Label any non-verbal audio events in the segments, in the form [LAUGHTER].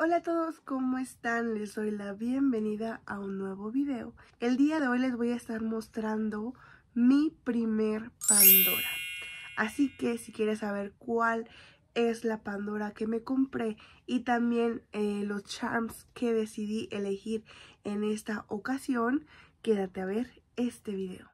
Hola a todos, ¿cómo están? Les doy la bienvenida a un nuevo video. El día de hoy les voy a estar mostrando mi primer Pandora. Así que si quieres saber cuál es la Pandora que me compré y también eh, los charms que decidí elegir en esta ocasión, quédate a ver este video.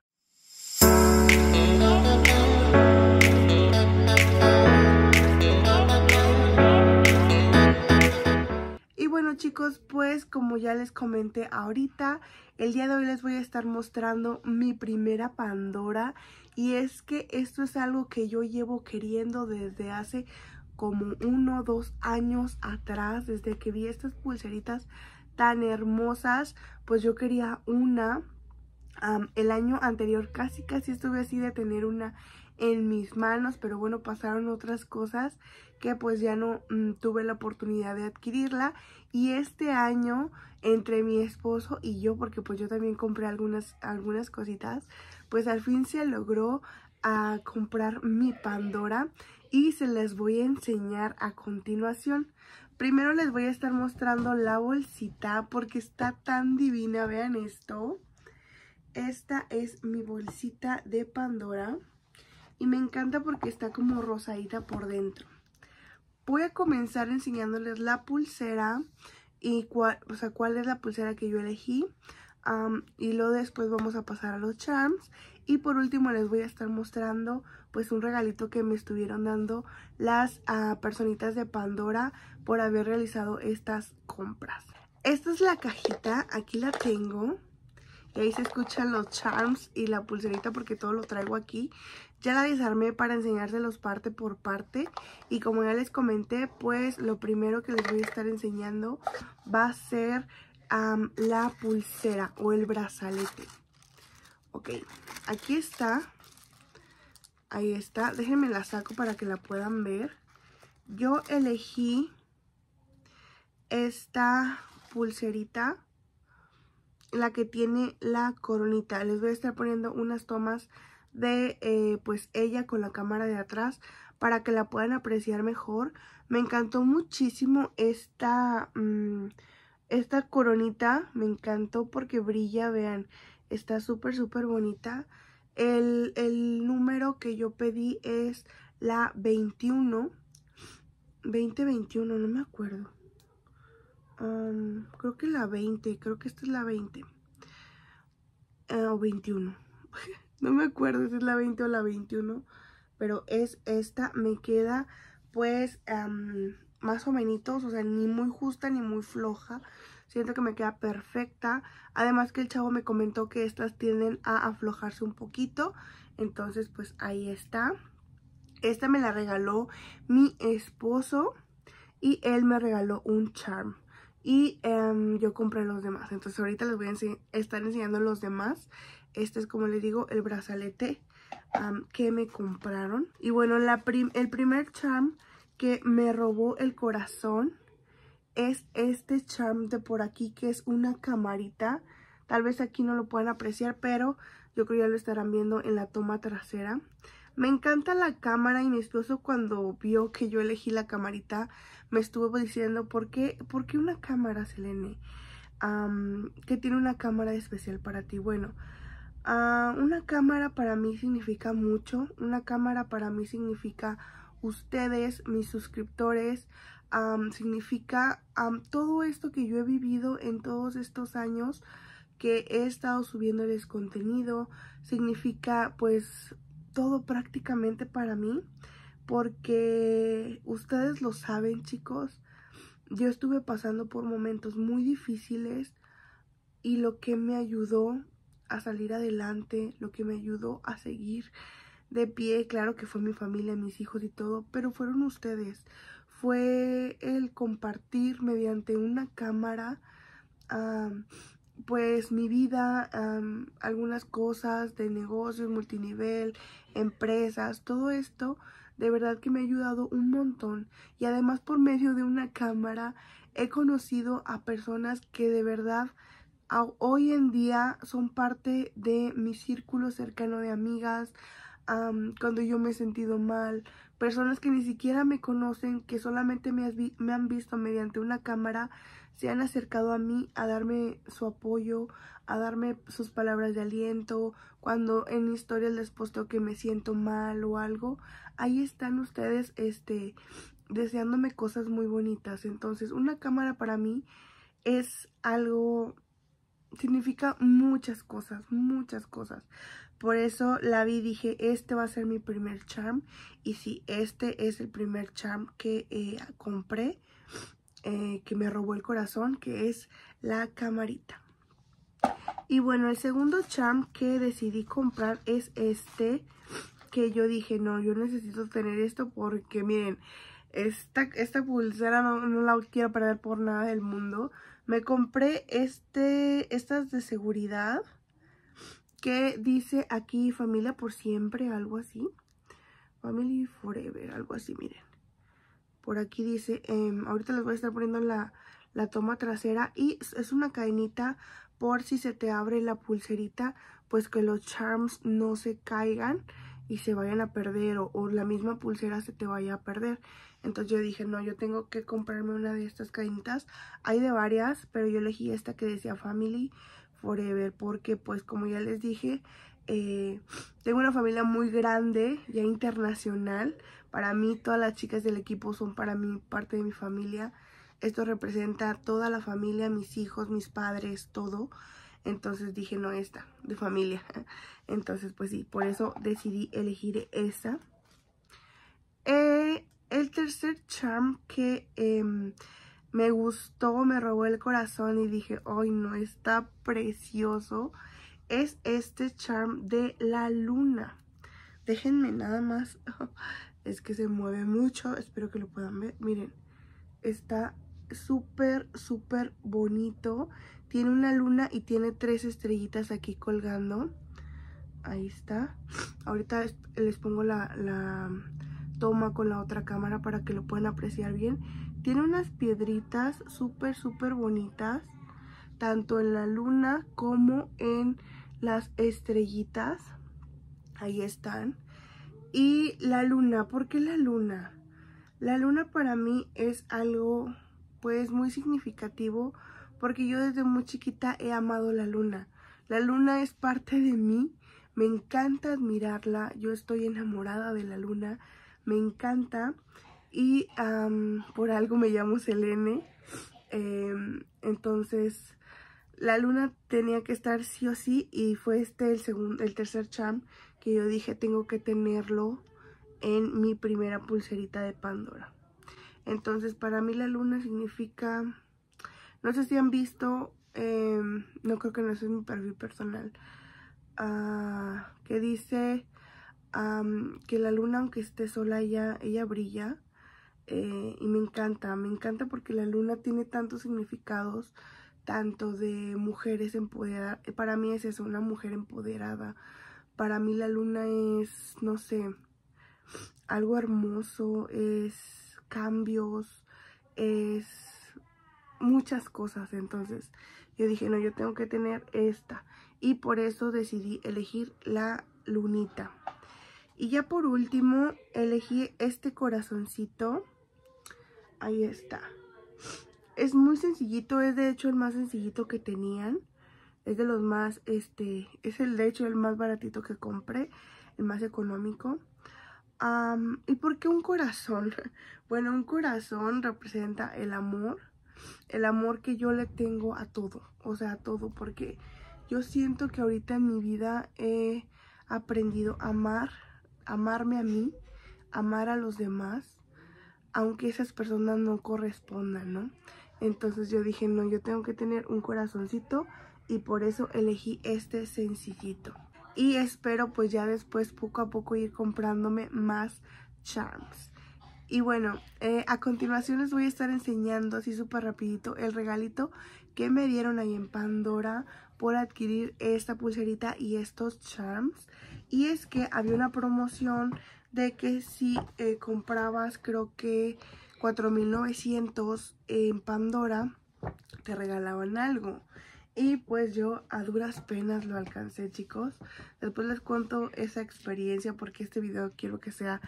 Chicos, pues como ya les comenté ahorita, el día de hoy les voy a estar mostrando mi primera Pandora. Y es que esto es algo que yo llevo queriendo desde hace como uno o dos años atrás, desde que vi estas pulseritas tan hermosas, pues yo quería una. El año anterior casi casi estuve así de tener una en mis manos, pero bueno, pasaron otras cosas que pues ya no mm, tuve la oportunidad de adquirirla. Y este año, entre mi esposo y yo, porque pues yo también compré algunas, algunas cositas, pues al fin se logró a comprar mi Pandora y se les voy a enseñar a continuación. Primero les voy a estar mostrando la bolsita porque está tan divina, vean esto. Esta es mi bolsita de Pandora y me encanta porque está como rosadita por dentro. Voy a comenzar enseñándoles la pulsera y cuál, o sea, cuál es la pulsera que yo elegí. y luego después vamos a pasar a los charms y por último les voy a estar mostrando pues un regalito que me estuvieron dando las uh, personitas de Pandora por haber realizado estas compras. Esta es la cajita, aquí la tengo. Y ahí se escuchan los charms y la pulserita porque todo lo traigo aquí. Ya la desarmé para enseñárselos parte por parte. Y como ya les comenté, pues lo primero que les voy a estar enseñando va a ser la pulsera o el brazalete. Ok, aquí está. Ahí está. Déjenme la saco para que la puedan ver. Yo elegí esta pulserita la que tiene la coronita. Les voy a estar poniendo unas tomas de eh, pues ella con la cámara de atrás para que la puedan apreciar mejor. Me encantó muchísimo esta, mm, esta coronita. Me encantó porque brilla, vean, está súper súper bonita. El, el número que yo pedí es la 21. 2021, no me acuerdo creo que la 20, creo que esta es la 20. Eh, o 21. [LAUGHS] no me acuerdo si es la 20 o la 21. Pero es esta, me queda pues más o menos, o sea, ni muy justa ni muy floja. Siento que me queda perfecta. Además que el chavo me comentó que estas tienden a aflojarse un poquito. Entonces pues ahí está. Esta me la regaló mi esposo y él me regaló un charm. Y em, yo compré los demás. Entonces ahorita les voy a estar enseñando los demás. Este es como les digo el brazalete que me compraron. Y bueno, la el primer charm que me robó el corazón es este charm de por aquí que es una camarita. Tal vez aquí no lo puedan apreciar, pero yo creo que ya lo estarán viendo en la toma trasera. Me encanta la cámara y mi esposo cuando vio que yo elegí la camarita me estuvo diciendo ¿por qué, ¿por qué una cámara, Selene? que tiene una cámara especial para ti. Bueno, ah, una cámara para mí significa mucho. Una cámara para mí significa ustedes, mis suscriptores. significa todo esto que yo he vivido en todos estos años que he estado subiéndoles contenido. Significa pues todo prácticamente para mí porque ustedes lo saben chicos, yo estuve pasando por momentos muy difíciles y lo que me ayudó a salir adelante, lo que me ayudó a seguir de pie, claro que fue mi familia, mis hijos y todo, pero fueron ustedes. Fue el compartir mediante una cámara pues mi vida, algunas cosas de negocios, multinivel, empresas, todo esto de verdad que me ha ayudado un montón. Y además por medio de una cámara he conocido a personas que de verdad hoy en día son parte de mi círculo cercano de amigas, cuando yo me he sentido mal, personas que ni siquiera me conocen, que solamente me, me han visto mediante una cámara, se han acercado a mí a darme su apoyo, a darme sus palabras de aliento, cuando en historias les posteo que me siento mal o algo, ahí están ustedes este deseándome cosas muy bonitas. Entonces, una cámara para mí es algo significa muchas cosas, muchas cosas. Por eso la vi dije, este va a ser mi primer charm. Y sí, este es el primer charm que eh, compré, eh, que me robó el corazón, que es la camarita. Y bueno, el segundo charm que decidí comprar es este, que yo dije, no, yo necesito tener esto porque miren, esta, esta pulsera no, no la quiero perder por nada del mundo. Me compré este, estas de seguridad que dice aquí familia por siempre, algo así. Family forever, algo así, miren. Por aquí dice, em, ahorita les voy a estar poniendo la, la toma trasera y es una cadenita por si se te abre la pulserita, pues que los charms no se caigan y se vayan a perder o, o, la misma pulsera se te vaya a perder. Entonces yo dije, no, yo tengo que comprarme una de estas cadenitas. Hay de varias, pero yo elegí esta que decía Family forever porque pues como ya les dije eh, tengo una familia muy grande ya internacional. Para mí todas las chicas del equipo son para mí parte de mi familia. Esto representa toda la familia mis hijos mis padres todo. Entonces dije no esta de familia [LAUGHS] entonces pues sí por eso decidí elegir esa. Eh, el tercer charm que eh, me gustó, me robó el corazón y dije, ay no, está precioso. Es este charm de la luna. Déjenme nada más. [LAUGHS] Es que se mueve mucho, espero que lo puedan ver. Miren, está súper, súper bonito. Tiene una luna y tiene tres estrellitas aquí colgando. Ahí está. Ahorita les pongo la, la toma con la otra cámara para que lo puedan apreciar bien. Tiene unas piedritas súper, súper bonitas, tanto en la luna como en las estrellitas. Ahí están. Y la luna, ¿por qué la luna? La luna para mí es algo pues muy significativo porque yo desde muy chiquita he amado la luna. La luna es parte de mí, me encanta admirarla, yo estoy enamorada de la luna, me encanta y por algo me llamo Selene. Em, entonces la luna tenía que estar sí o sí y fue este el, segundo, el tercer charm que yo dije tengo que tenerlo en mi primera pulserita de Pandora. Entonces para mí la luna significa, no sé si han visto, em, no creo que no es mi perfil personal, ah, que dice que la luna aunque esté sola ella, ella brilla eh, y me encanta, me encanta porque la luna tiene tantos significados, tanto de mujeres empoderadas, eh, para mí es eso, una mujer empoderada, para mí la luna es, no sé, algo hermoso, es cambios, es muchas cosas, entonces yo dije, no, yo tengo que tener esta, y por eso decidí elegir la lunita. Y ya por último, elegí este corazoncito, Ahí está. Es muy sencillito, es de hecho el más sencillito que tenían. Es de los más, este, es el de hecho el más baratito que compré, el más económico. ¿Y por qué un corazón? [LAUGHS] Bueno, un corazón representa el amor, el amor que yo le tengo a todo, o sea, a todo, porque yo siento que ahorita en mi vida he aprendido a amar, amarme a mí, amar a los demás, aunque esas personas no correspondan, ¿no? Entonces yo dije, no, yo tengo que tener un corazoncito y por eso elegí este sencillito. Y espero pues ya después poco a poco ir comprándome más charms. Y bueno, eh, a continuación les voy a estar enseñando así súper rapidito el regalito que me dieron ahí en Pandora por adquirir esta pulserita y estos charms. Y es que había una promoción de que si eh, comprabas creo que 4.900 en Pandora te regalaban algo. Y pues yo a duras penas lo alcancé chicos. Después les cuento esa experiencia porque este video quiero que sea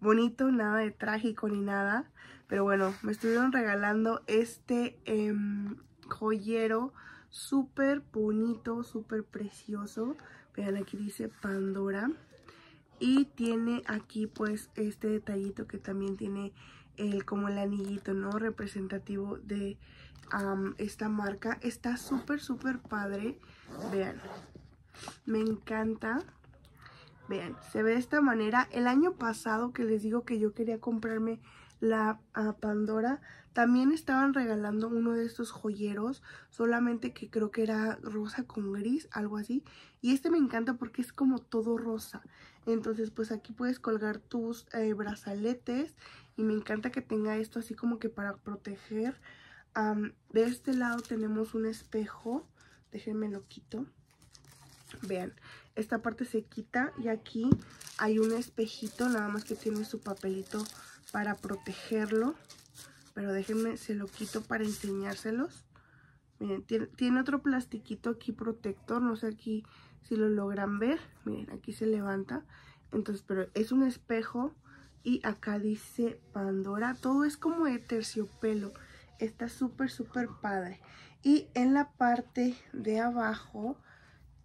bonito, nada de trágico ni nada. Pero bueno, me estuvieron regalando este em, joyero súper bonito, súper precioso. Vean, aquí dice Pandora. Y tiene aquí pues este detallito que también tiene el como el anillito, ¿no? Representativo de esta marca. Está súper, súper padre. Vean, me encanta. Vean, se ve de esta manera. El año pasado que les digo que yo quería comprarme la Pandora, también estaban regalando uno de estos joyeros, solamente que creo que era rosa con gris, algo así. Y este me encanta porque es como todo rosa. Entonces pues aquí puedes colgar tus eh, brazaletes y me encanta que tenga esto así como que para proteger. de este lado tenemos un espejo, déjenme lo quito. Vean, esta parte se quita y aquí hay un espejito, nada más que tiene su papelito para protegerlo. Pero déjenme, se lo quito para enseñárselos. Miren, tiene, otro plastiquito aquí protector, no sé aquí si lo logran ver. Miren, aquí se levanta. Entonces, pero es un espejo y acá dice Pandora. Todo es como de terciopelo. Está súper, súper padre. Y en la parte de abajo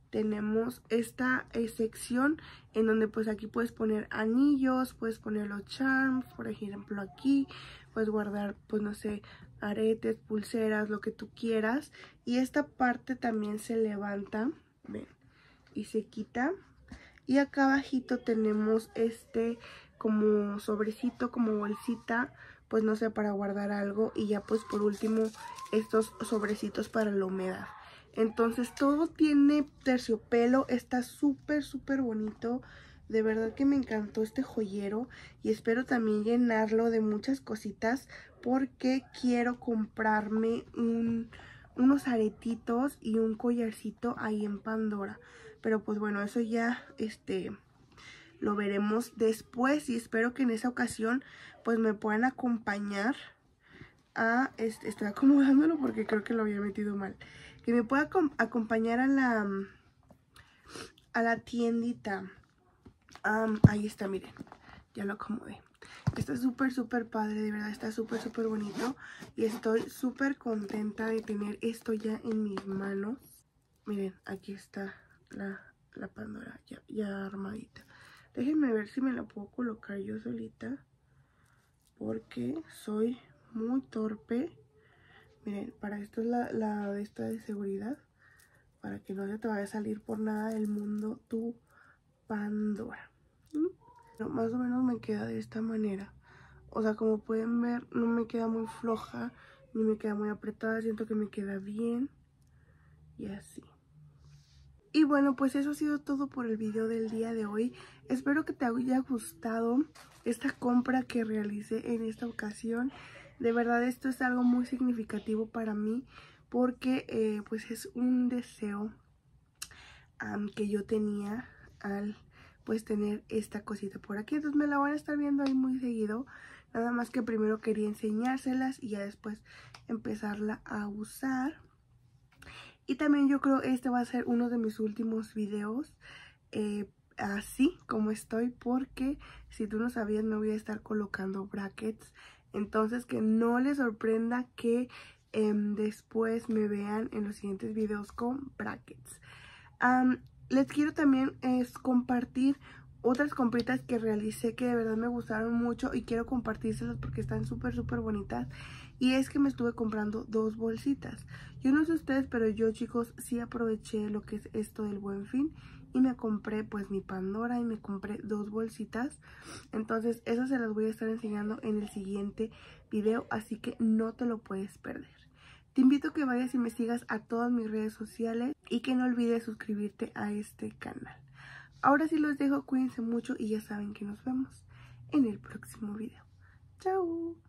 tenemos esta eh, sección en donde pues aquí puedes poner anillos, puedes poner los charms, por ejemplo aquí, puedes guardar pues no sé, aretes, pulseras, lo que tú quieras. Y esta parte también se levanta, ven, y se quita. Y acá abajito tenemos este como sobrecito, como bolsita, pues no sé, para guardar algo. Y ya pues por último estos sobrecitos para la humedad. Entonces todo tiene terciopelo, está súper, súper bonito. De verdad que me encantó este joyero y espero también llenarlo de muchas cositas porque quiero comprarme unos aretitos y un collarcito ahí en Pandora. Pero pues bueno, eso ya este lo veremos después y espero que en esa ocasión pues me puedan acompañar a... Este, estoy acomodándolo porque creo que lo había metido mal que me pueda acompañar a la, a la tiendita. ahí está, miren, ya lo acomodé. Está súper, súper padre, de verdad, está súper, súper bonito. Y estoy súper contenta de tener esto ya en mis manos. Miren, aquí está la, la Pandora ya, ya armadita. Déjenme ver si me la puedo colocar yo solita. Porque soy muy torpe Miren, para esto es la, la de esta de seguridad. Para que no se te vaya a salir por nada del mundo tu Pandora. ¿Mm? más o menos me queda de esta manera. O sea, como pueden ver, no me queda muy floja, ni me queda muy apretada. Siento que me queda bien. Y así. Y bueno, pues eso ha sido todo por el video del día de hoy. Espero que te haya gustado esta compra que realicé en esta ocasión. De verdad esto es algo muy significativo para mí porque eh, pues es un deseo que yo tenía al pues tener esta cosita por aquí. Entonces me la van a estar viendo ahí muy seguido. Nada más que primero quería enseñárselas y ya después empezarla a usar. Y también yo creo este va a ser uno de mis últimos videos eh, así como estoy porque si tú no sabías me voy a estar colocando brackets entonces que no les sorprenda que em, después me vean en los siguientes videos con brackets. les quiero también es compartir otras compritas que realicé que de verdad me gustaron mucho y quiero compartírselas porque están súper súper bonitas y es que me estuve comprando dos bolsitas yo no sé ustedes pero yo chicos sí aproveché lo que es esto del buen fin y me compré pues mi Pandora y me compré dos bolsitas. Entonces esas se las voy a estar enseñando en el siguiente video, así que no te lo puedes perder. Te invito a que vayas y me sigas a todas mis redes sociales y que no olvides suscribirte a este canal. Ahora sí los dejo, cuídense mucho y ya saben que nos vemos en el próximo video. ¡Chao!